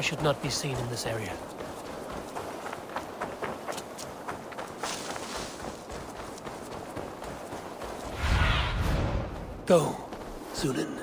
I should not be seen in this area. Go, Sýnin.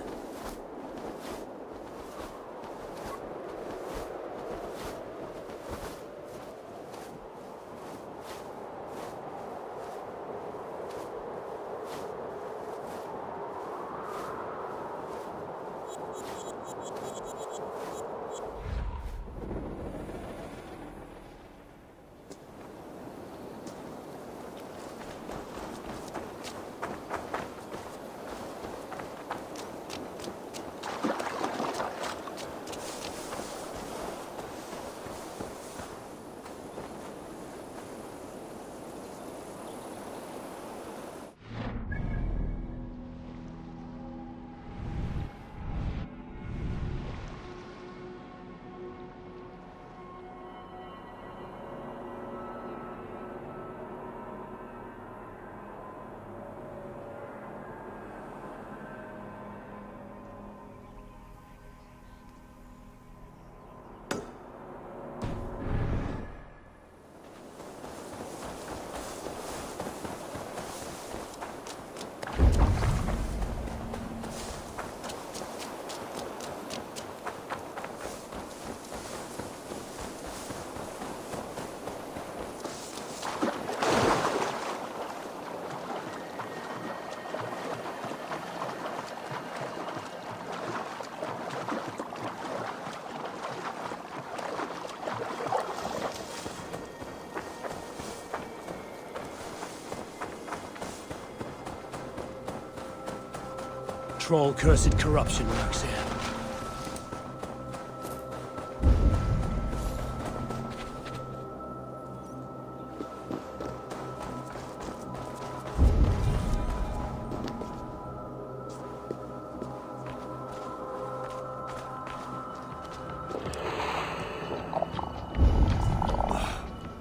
Troll cursed corruption here.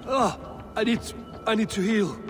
Ah, I need, I need to heal.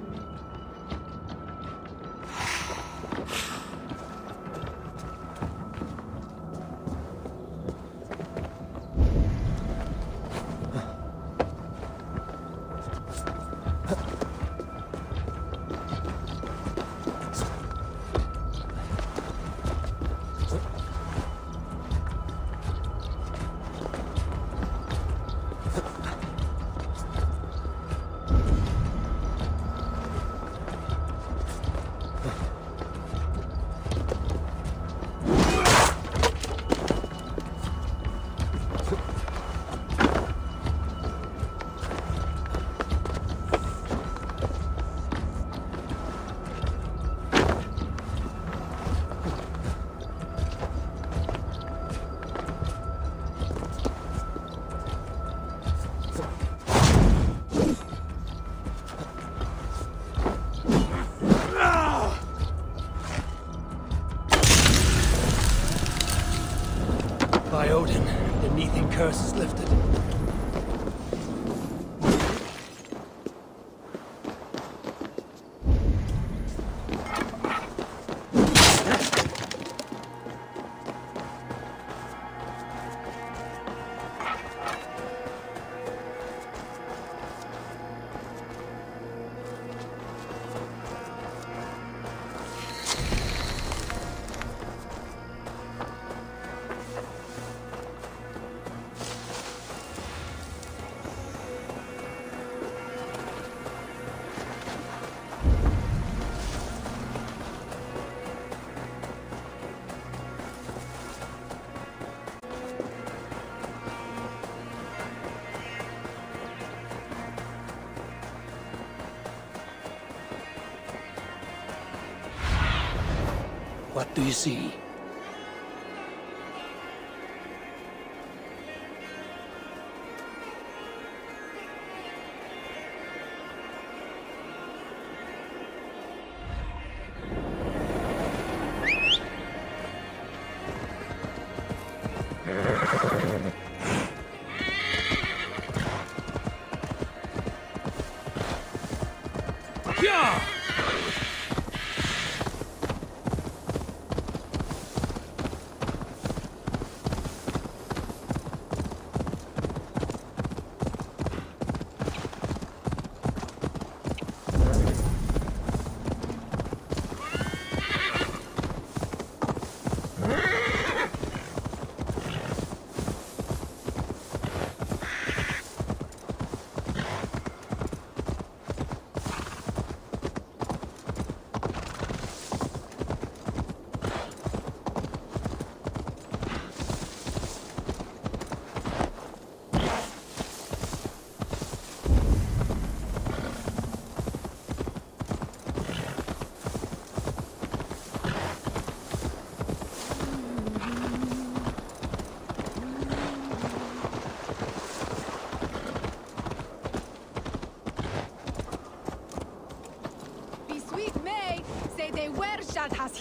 Do you see?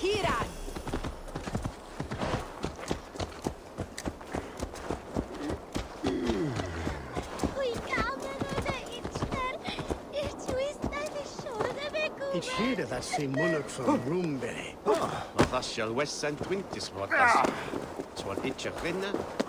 Hiran. It's here that same monarch from Roomberry. Wat was je West St. Twintis wat was? Zo'n itje vinden? Du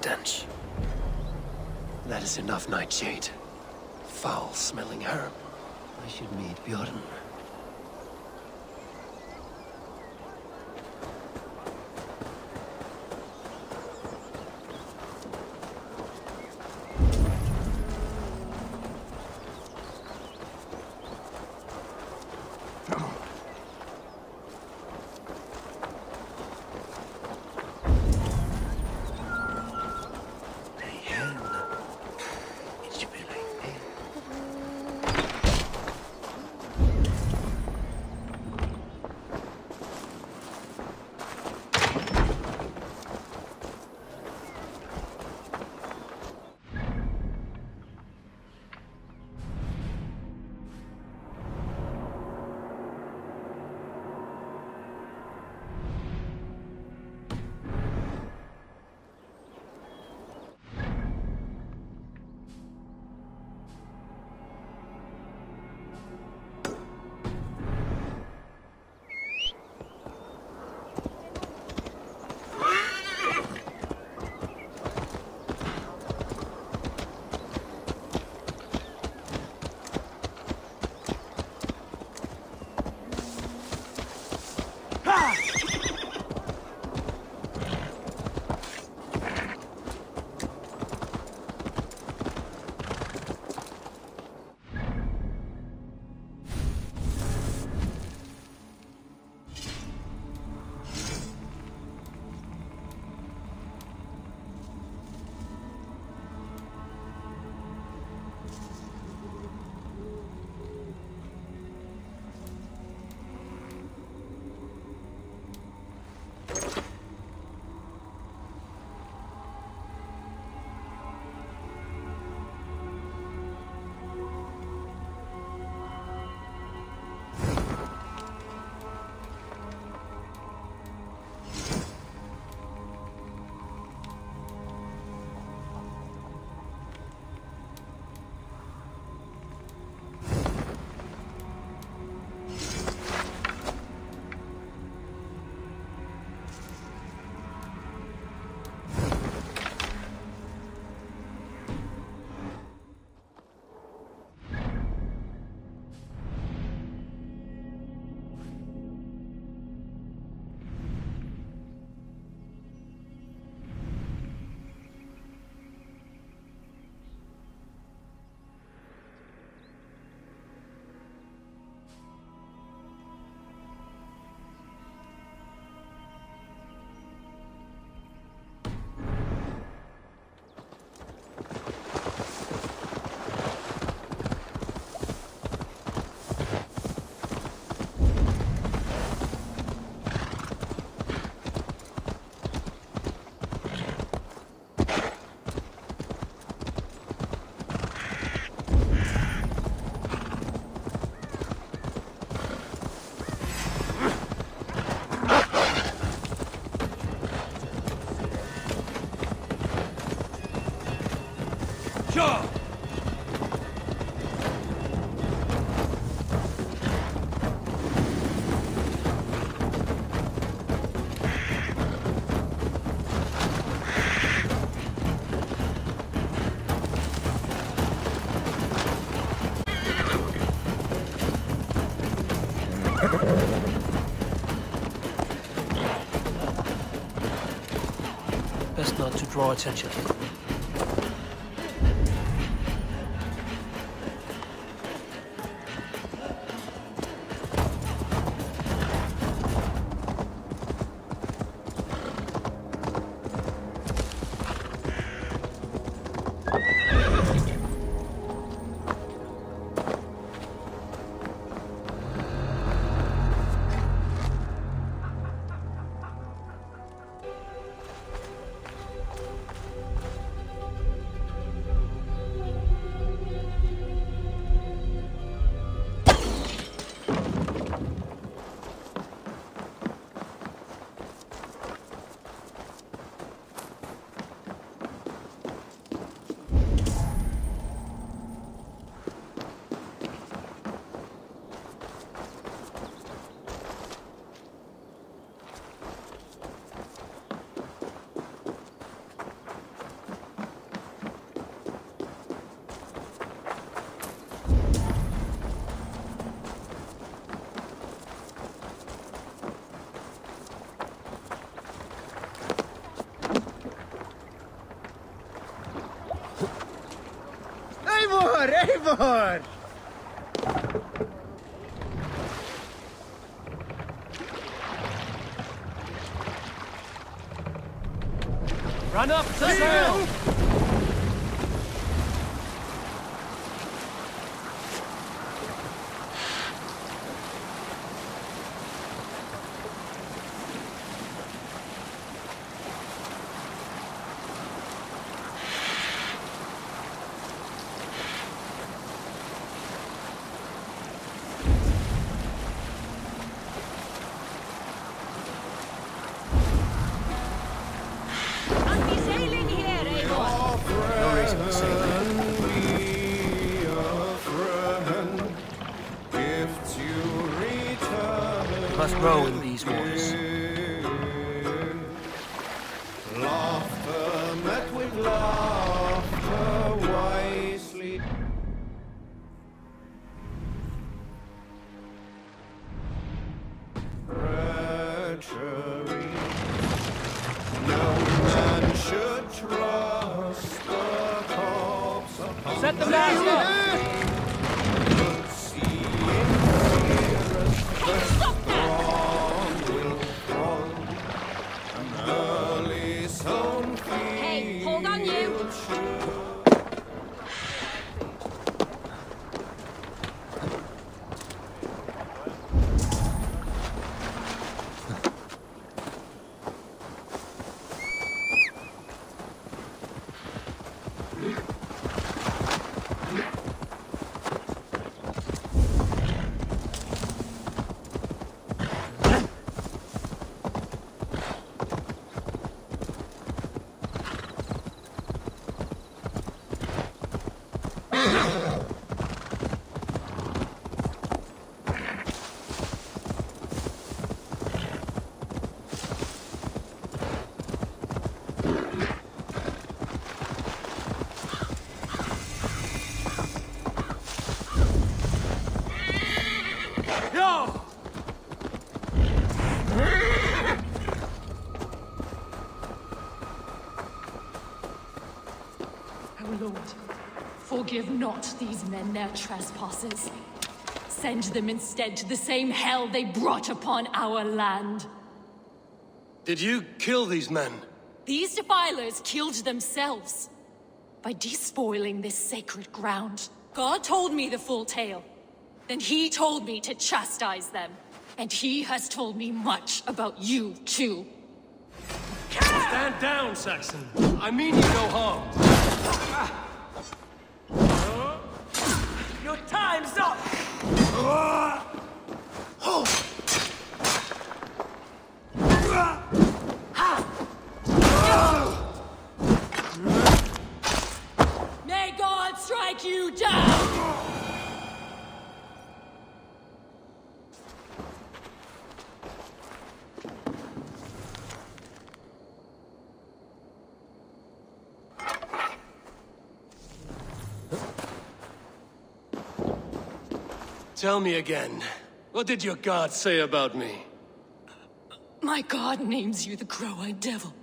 stench. That is enough, Nightshade. Foul-smelling herb. I should meet Bjorn. Draw attention. Eivor! Run up to upon these their trespasses. Send them instead to the same hell they brought upon our land. Did you kill these men? These defilers killed themselves by despoiling this sacred ground. God told me the full tale. Then he told me to chastise them. And he has told me much about you, too. Stand down, Saxon. I mean you no harm. Tell me again. What did your god say about me? My God names you the Crow-Eyed Devil.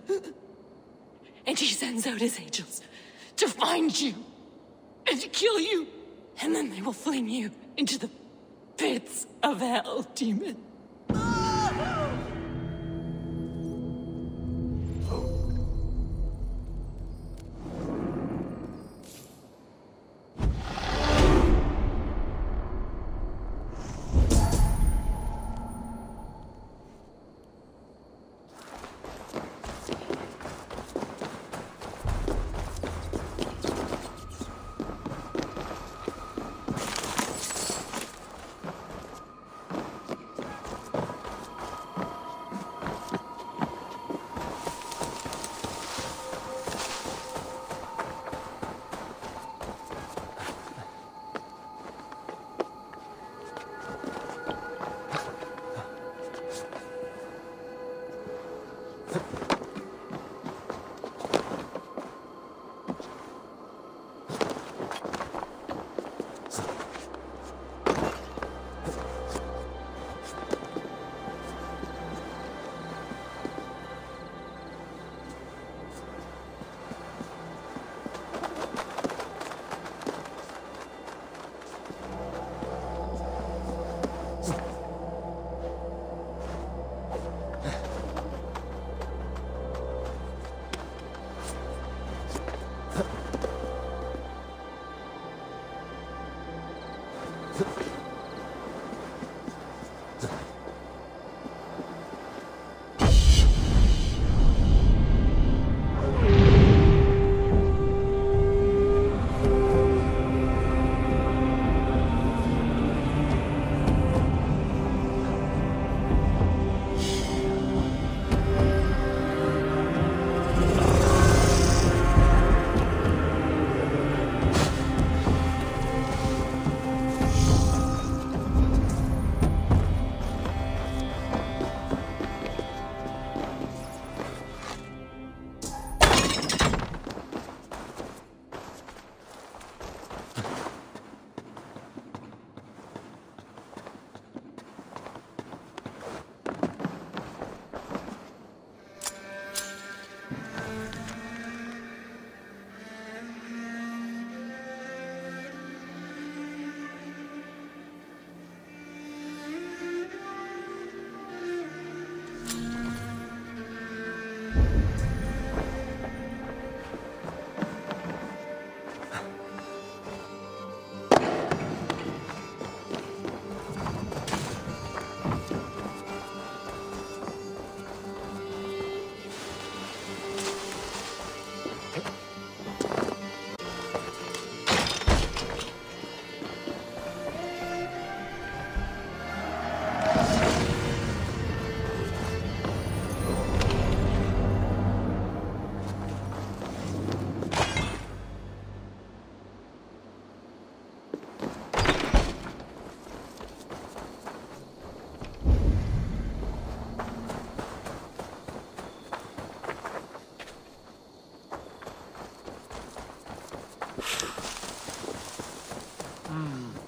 And he sends out his angels to find you and to kill you. And then they will fling you into the pits of hell, demon.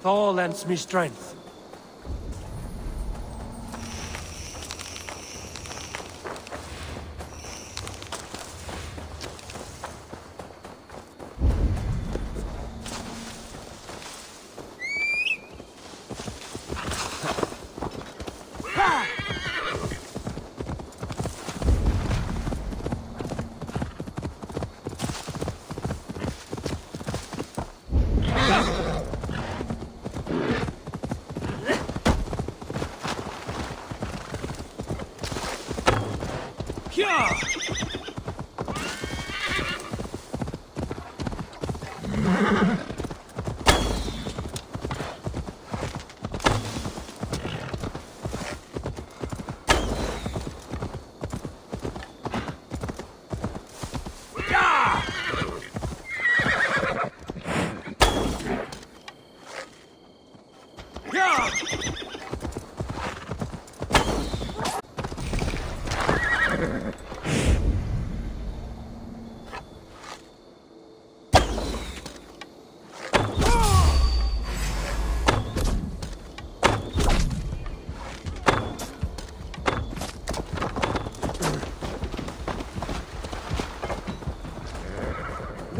Thor lends me strength.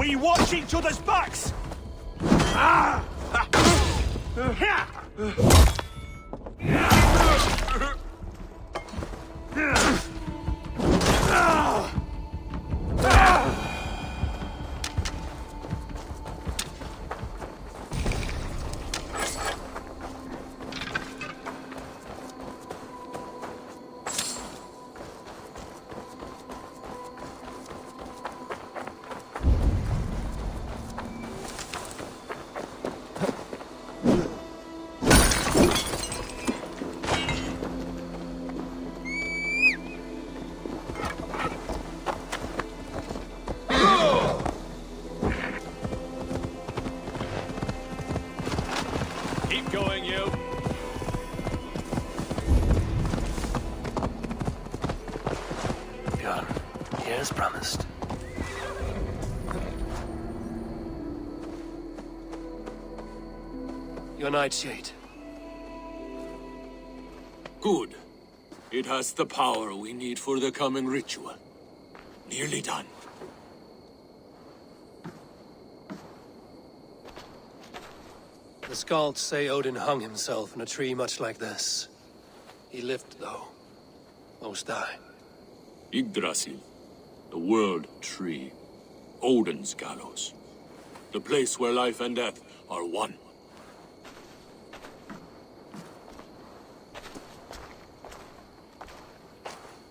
We watch each other's backs! Keep Nightshade. Good. It has the power we need for the coming ritual. Nearly done. The Skalds say Odin hung himself in a tree much like this. He lived, though. Most die. Yggdrasil. The world tree. Odin's gallows. The place where life and death are one.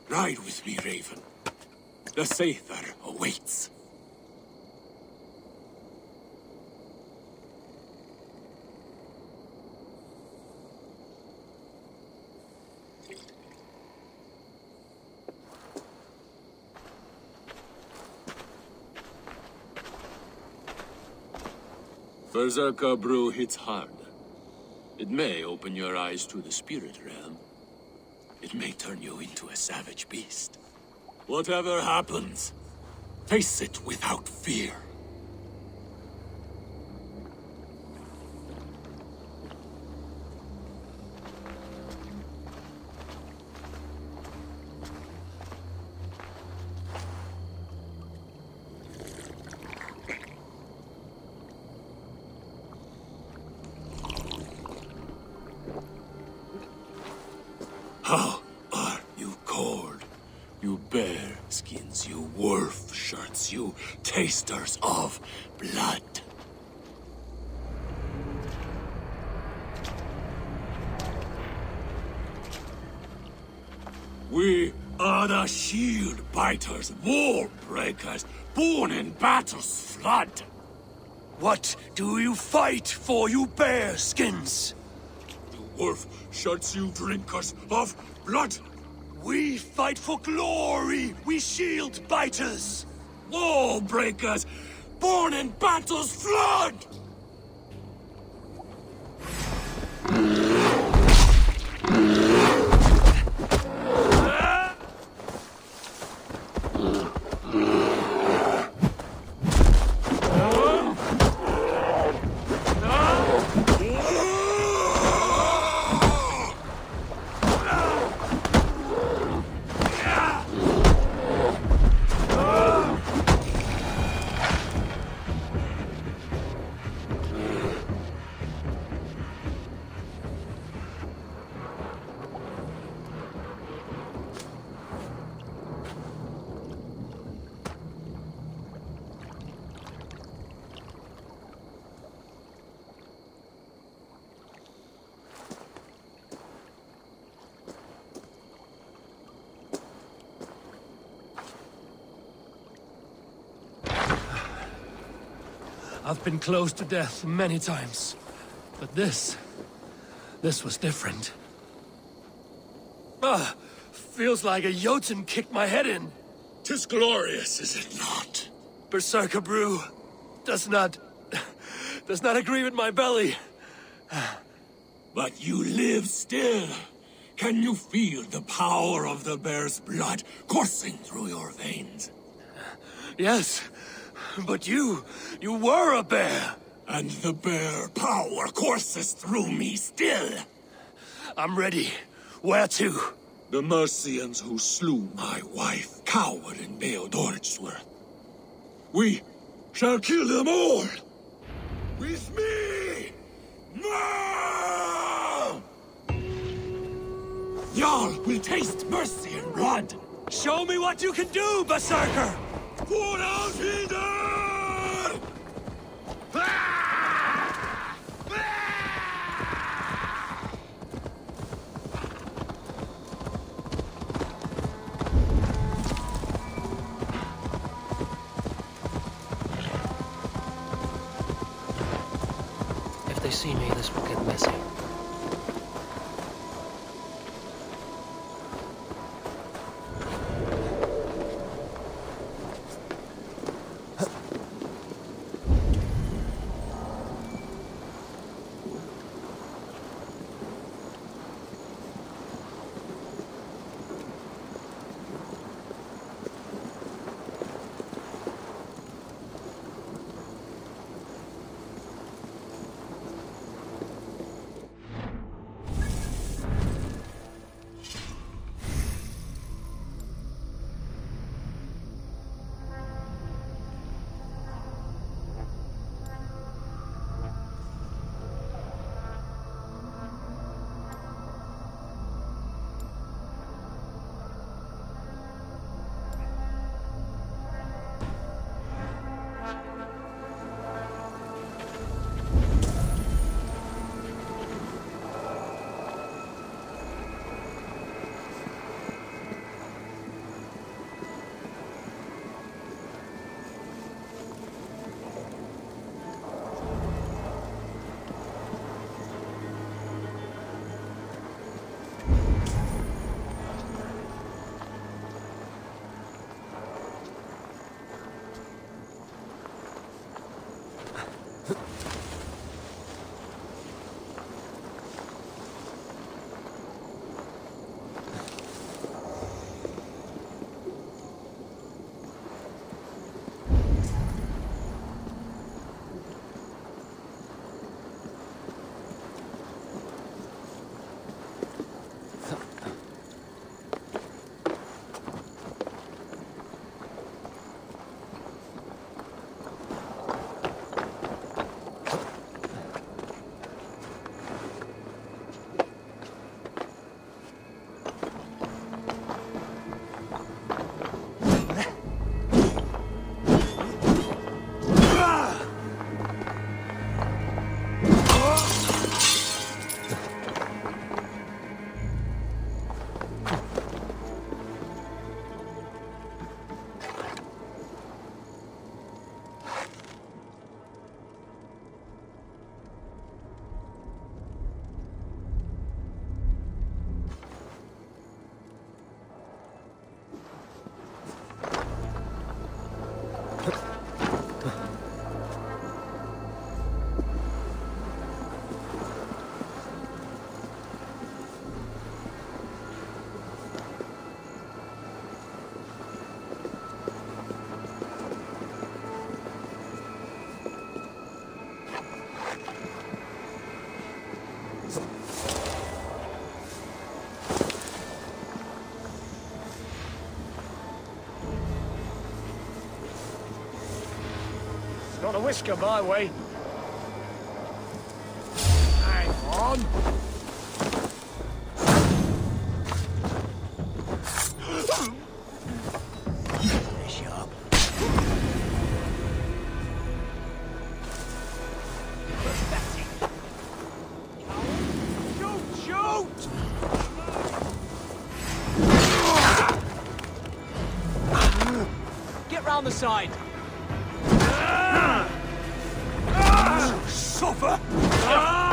Ride with me, Raven. The Sather awaits. Berserker brew hits hard. It may open your eyes to the spirit realm. It may turn you into a savage beast. Whatever happens, face it without fear. How are you cold? You bear skins, you wolf shirts, you tasters of blood. We are the shield wall breakers, born in battle's flood. What do you fight for, you bear skins? You wolf shirts, you drinkers of blood. We fight for glory, we shield biters. War breakers, born in battle's flood. I've been close to death many times. But this... This was different. Ah, feels like a Jotun kicked my head in. Tis glorious, is it not? Berserker brew does not... does not agree with my belly. But you live still. Can you feel the power of the bear's blood coursing through your veins? Yes, but you... you were a bear. And the bear power courses through me still. I'm ready. Where to? The Mercians who slew my wife cowered in Beodorchsworth. We shall kill them all! With me! No! Jarl will taste mercy and blood! Show me what you can do, Berserker! Put out Hinder! If they see me, this will get messy. A whisker my way. Hang on. Finish up. Shoot! Shoot! Get round the side. suffer?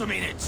also mean it.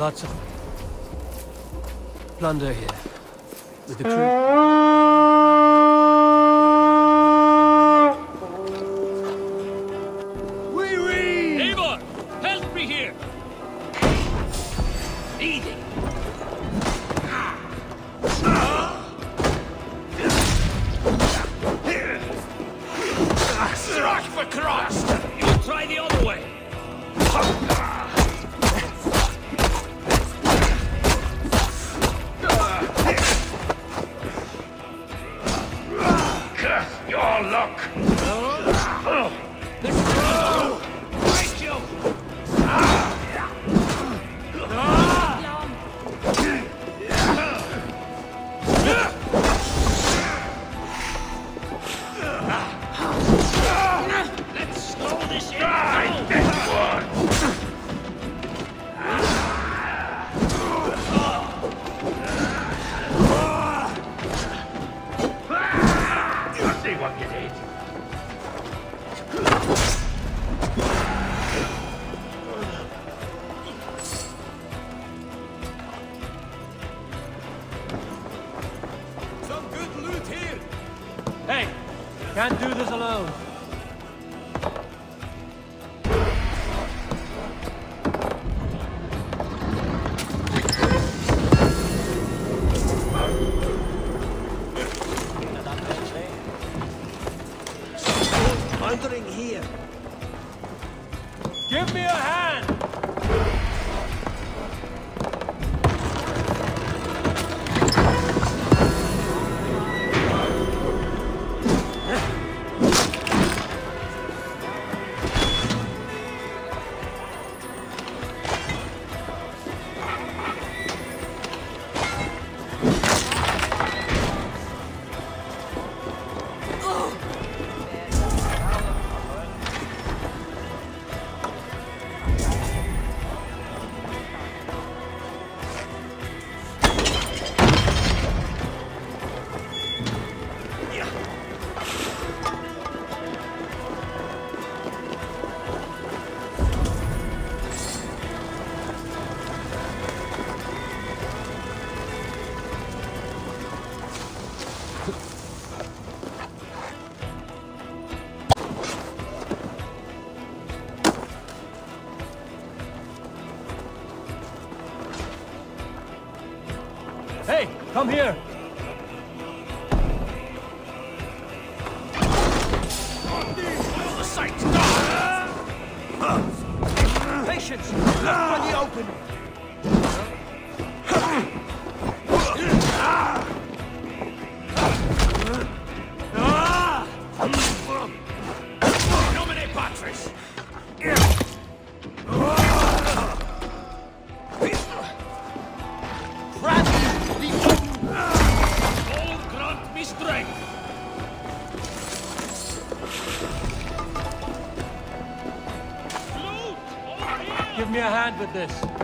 Lots of plunder here. With the uh, crew. Come here! Give me a hand with this.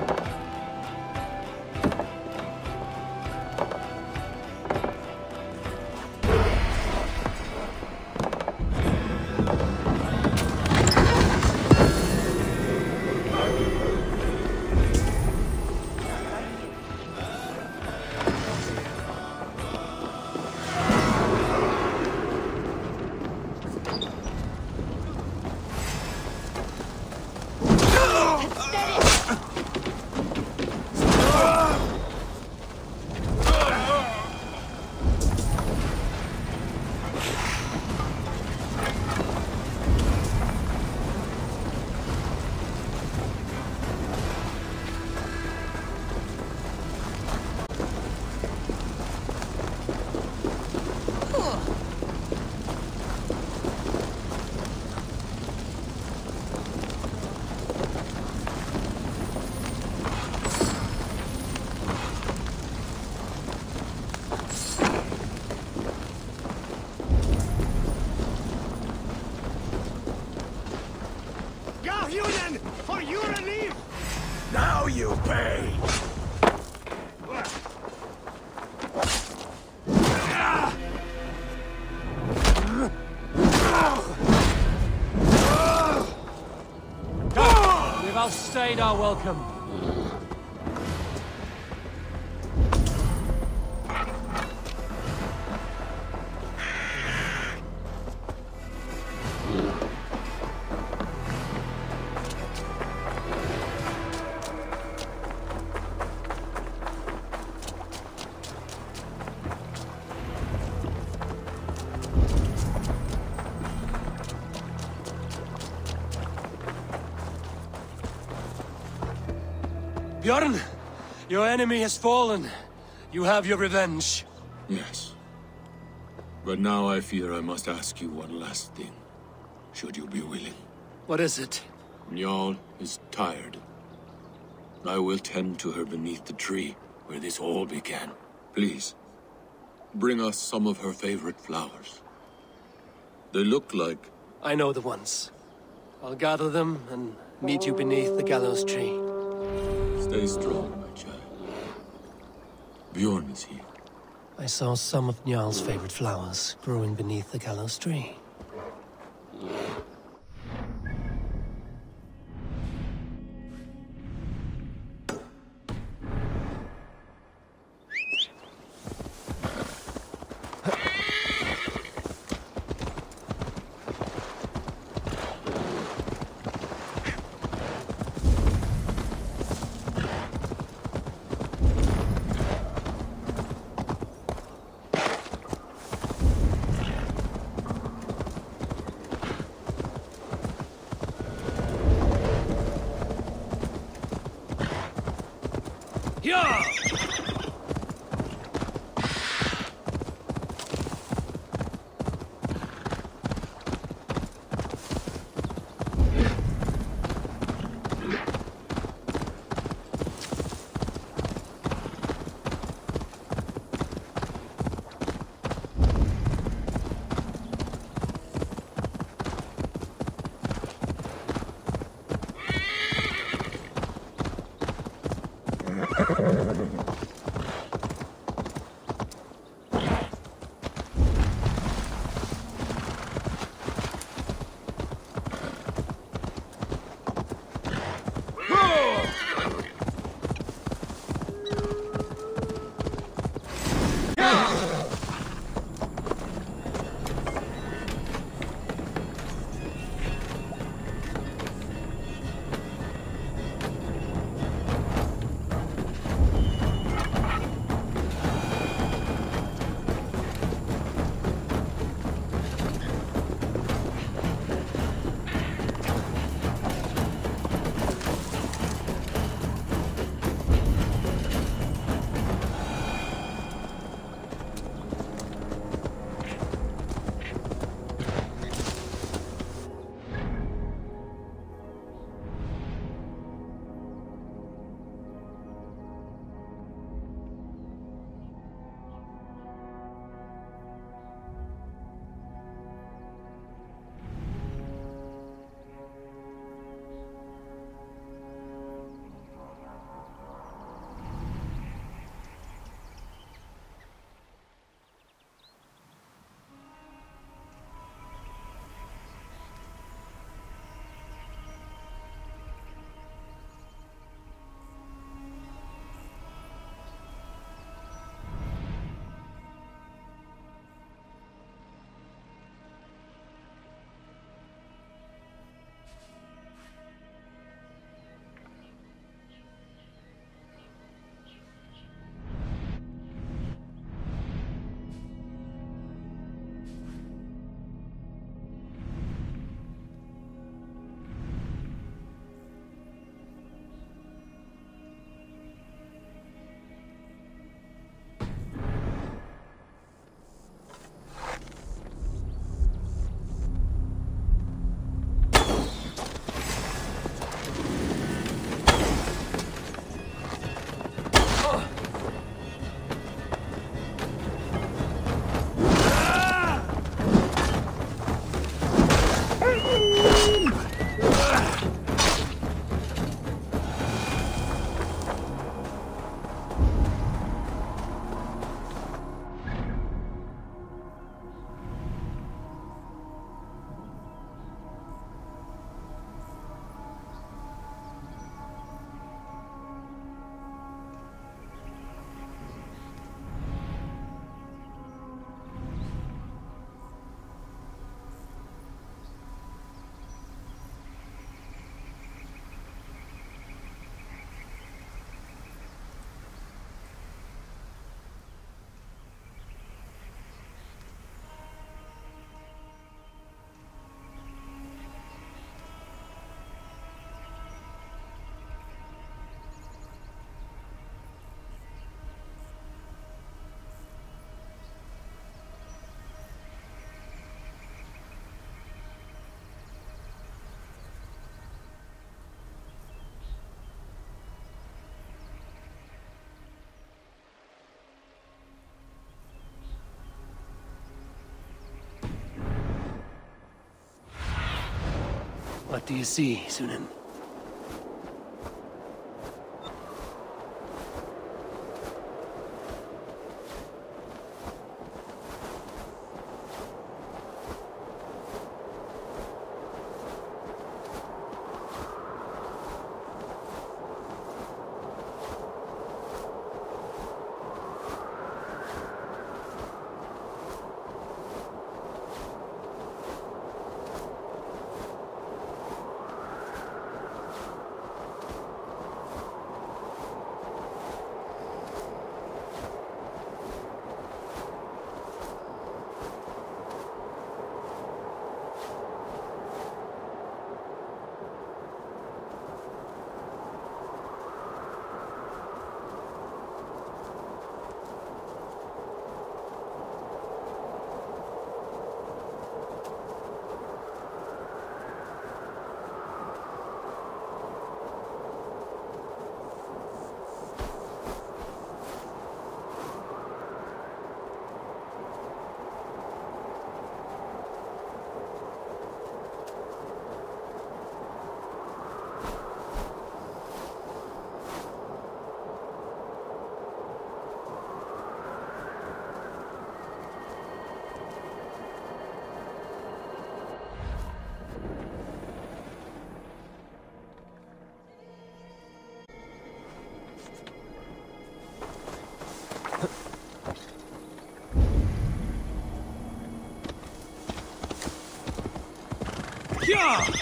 Our welcome. Bjorn, your enemy has fallen. You have your revenge. Yes. But now I fear I must ask you one last thing. Should you be willing. What is it? Njal is tired. I will tend to her beneath the tree where this all began. Please, bring us some of her favorite flowers. They look like... I know the ones. I'll gather them and meet you beneath the gallows tree. Stay strong, my child. Bjorn is here. I saw some of Njal's favorite flowers growing beneath the gallows tree. Yeah! What do you see, Sýnin? Now!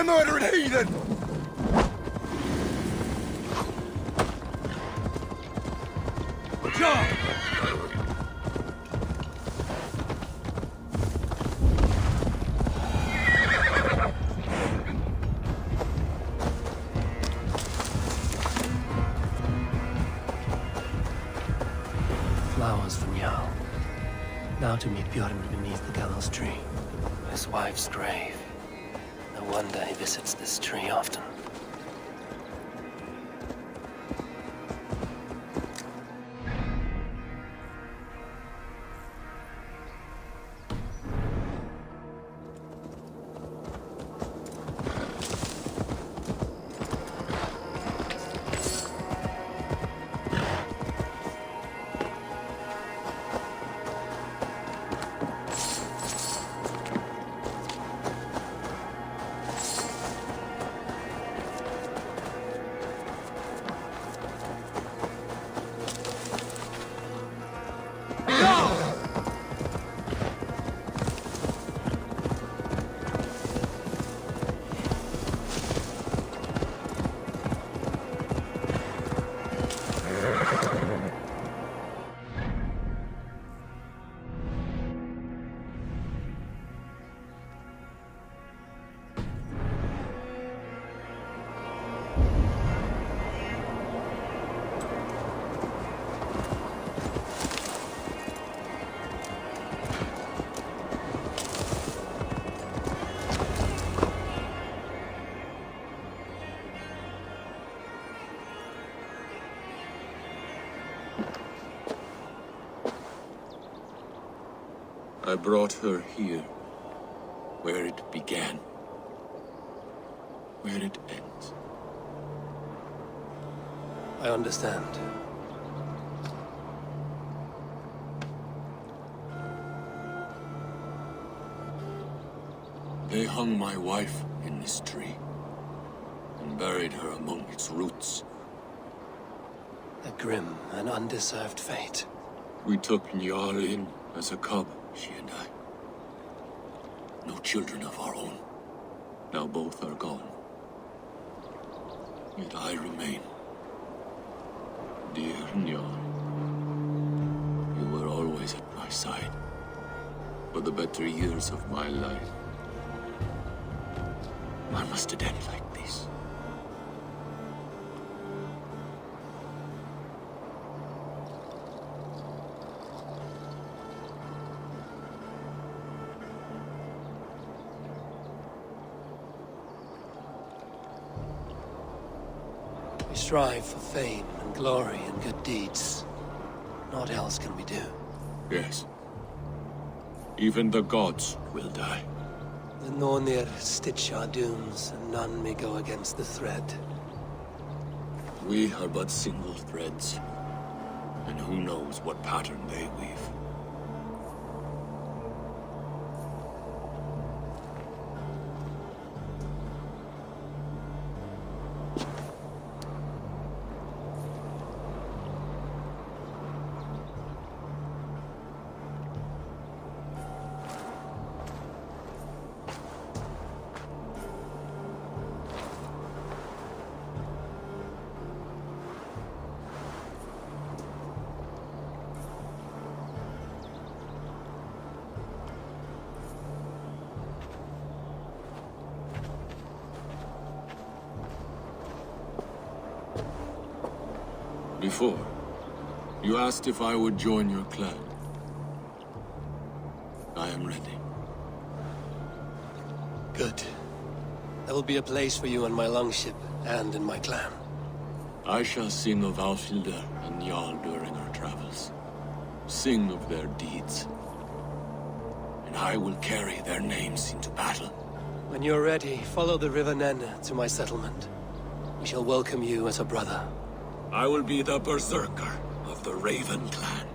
The murdering heathen! Flowers from Jarl. Now to meet Bjorn beneath the gallows tree. His wife's grave. I brought her here, where it began, where it ends. I understand. They hung my wife in this tree, and buried her among its roots. A grim and undeserved fate. We took Njal in as a cub, she and I. No children of our own. Now both are gone. Yet I remain. Dear Njal, you were always at my side. For the better years of my life. I must it end like strive for fame and glory and good deeds. What else can we do? Yes. Even the gods will die. The Nornir stitch our dooms, and none may go against the thread. We are but single threads. And who knows what pattern they weave. Asked if I would join your clan. I am ready. Good. There will be a place for you on my longship and in my clan. I shall sing of Alfilder and Jarl during our travels. Sing of their deeds. And I will carry their names into battle. When you're ready, follow the River Nen to my settlement. We shall welcome you as a brother. I will be the Berserker the Raven clan.